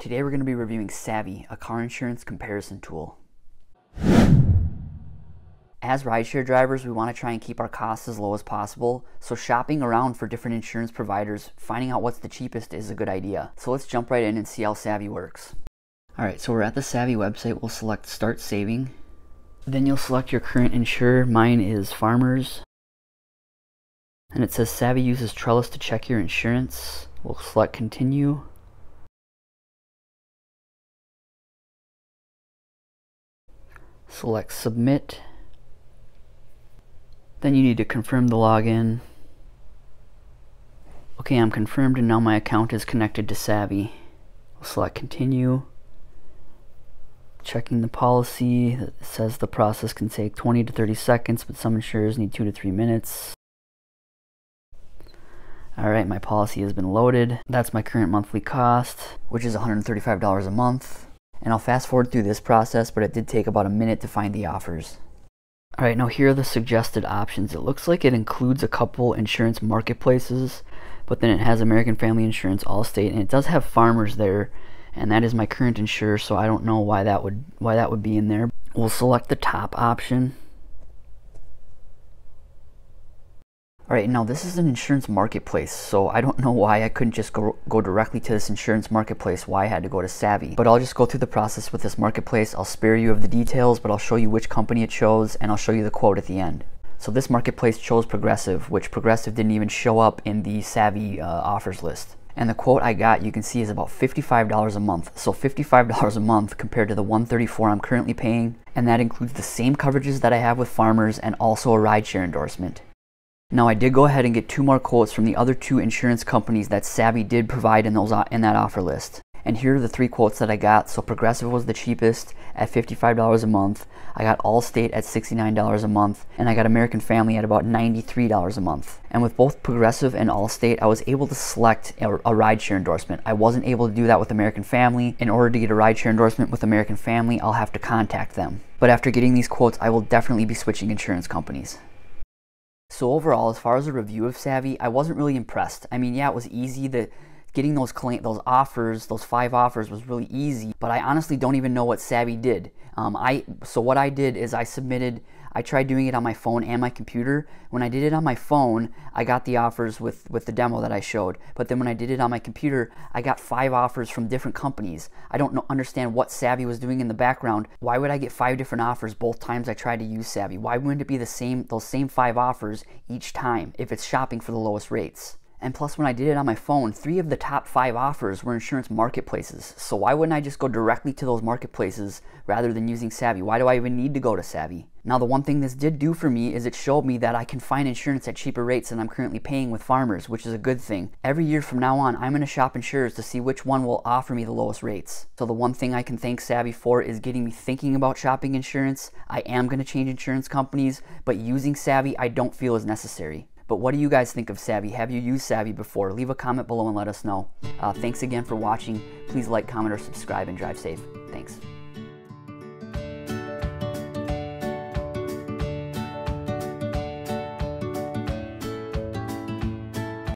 Today we're going to be reviewing Savvy, a car insurance comparison tool. As rideshare drivers, we want to try and keep our costs as low as possible, so shopping around for different insurance providers, finding out what's the cheapest is a good idea. So let's jump right in and see how Savvy works. Alright, so we're at the Savvy website, we'll select Start Saving. Then you'll select your current insurer, mine is Farmers. And it says Savvy uses Trellis to check your insurance. We'll select Continue. Select Submit. Then you need to confirm the login. Okay, I'm confirmed and now my account is connected to Savvy. We'll select Continue. Checking the policy, it says the process can take 20 to 30 seconds, but some insurers need 2 to 3 minutes. Alright, my policy has been loaded. That's my current monthly cost, which is $135 a month. And I'll fast forward through this process, but it did take about a minute to find the offers. Alright, now here are the suggested options. It looks like it includes a couple insurance marketplaces, but then it has American Family Insurance, Allstate, and it does have Farmers there, and that is my current insurer, so I don't know why that would why that would be in there. We'll select the top option, Alright, now this is an insurance marketplace, so I don't know why I couldn't just go, go directly to this insurance marketplace, why I had to go to Savvy. But I'll just go through the process with this marketplace. I'll spare you of the details, but I'll show you which company it chose, and I'll show you the quote at the end. So this marketplace chose Progressive, which Progressive didn't even show up in the Savvy uh, offers list. And the quote I got, you can see, is about $55 a month. So $55 a month compared to the 134 I'm currently paying, and that includes the same coverages that I have with Farmers and also a rideshare endorsement. Now I did go ahead and get two more quotes from the other two insurance companies that Savvy did provide in those uh, in that offer list. And here are the three quotes that I got. So Progressive was the cheapest at $55 a month. I got Allstate at $69 a month. And I got American Family at about $93 a month. And with both Progressive and Allstate, I was able to select a, a rideshare endorsement. I wasn't able to do that with American Family. In order to get a rideshare endorsement with American Family, I'll have to contact them. But after getting these quotes, I will definitely be switching insurance companies. So overall, as far as a review of Savvy, I wasn't really impressed. I mean, yeah, it was easy. The getting those those offers, those five offers was really easy. But I honestly don't even know what Savvy did. Um, I so what I did is I submitted I tried doing it on my phone and my computer. When I did it on my phone, I got the offers with, with the demo that I showed. But then when I did it on my computer, I got five offers from different companies. I don't know, understand what Savvy was doing in the background. Why would I get five different offers both times I tried to use Savvy? Why wouldn't it be the same those same five offers each time if it's shopping for the lowest rates? And plus, when I did it on my phone, three of the top five offers were insurance marketplaces. So why wouldn't I just go directly to those marketplaces rather than using Savvy? Why do I even need to go to Savvy? Now, the one thing this did do for me is it showed me that I can find insurance at cheaper rates than I'm currently paying with farmers, which is a good thing. Every year from now on, I'm going to shop insurers to see which one will offer me the lowest rates. So the one thing I can thank Savvy for is getting me thinking about shopping insurance. I am going to change insurance companies, but using Savvy I don't feel is necessary. But what do you guys think of Savvy? Have you used Savvy before? Leave a comment below and let us know. Uh, thanks again for watching. Please like, comment, or subscribe and drive safe. Thanks.